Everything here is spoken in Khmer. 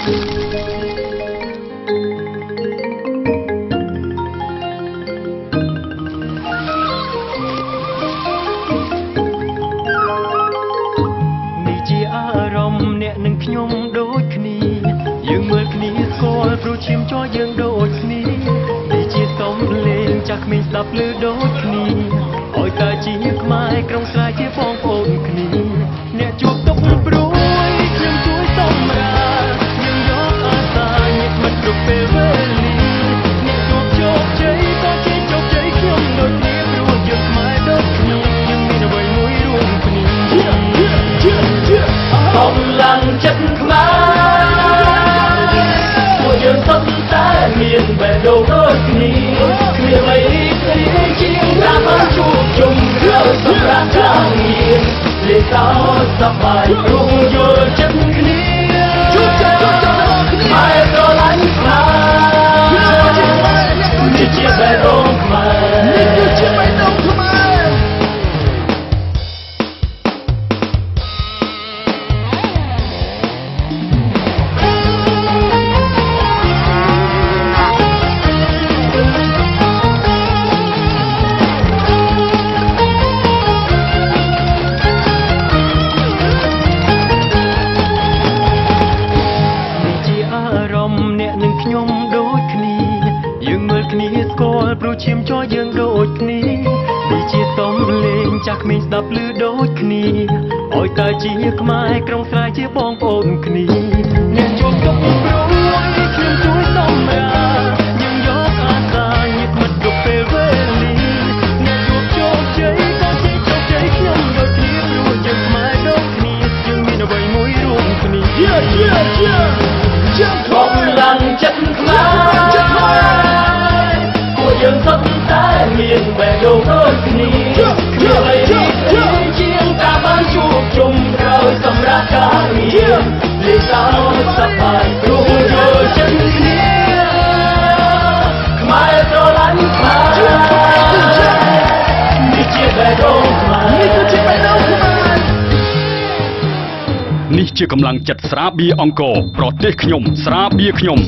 ស្គាល់ព្រោះឈាមជ័រយើងដូចគ្នានេះជាសំលេងចាស់ក្មេងស្ដាប់ឮដូចគ្នាឲ្យតែជាខ្មែរក្រុងស្រែជាប ងារលេខោសប្បាយព្រោះយល់ចិត្តគ្នា ខ្ញុំដូចគ្នា យើងមើលគ្នាស្គាល់ព្រោះឈាមជ័រយើងដូចគ្នានេះជាសំលេងចាស់ក្មេងស្ដាប់ឮដូចគ្នាឲ្យតែជាខ្មែរក្រុងស្រែជាបងប្អូនគ្នាអ្នកជួបទុកព្រួយខ្ញុំជួយសម្រាលយើងយកអាសាញាតិមិត្តគ្រប់ពេលវេលាអ្នកជួបជោគជ័យក៏ជាជោគជ័យខ្ញុំដូចគ្នាព្រោះយើងខ្មែរដូចគ្នាយើងមានអ្វីមួយរួមគ្នា Yeah, yeah, yeah. Yeah, នេះជាកម្លាំងចិត្តស្រាបៀរអង្គរប្រទេសខ្ញុំ ស្រាបៀរខ្ញុំ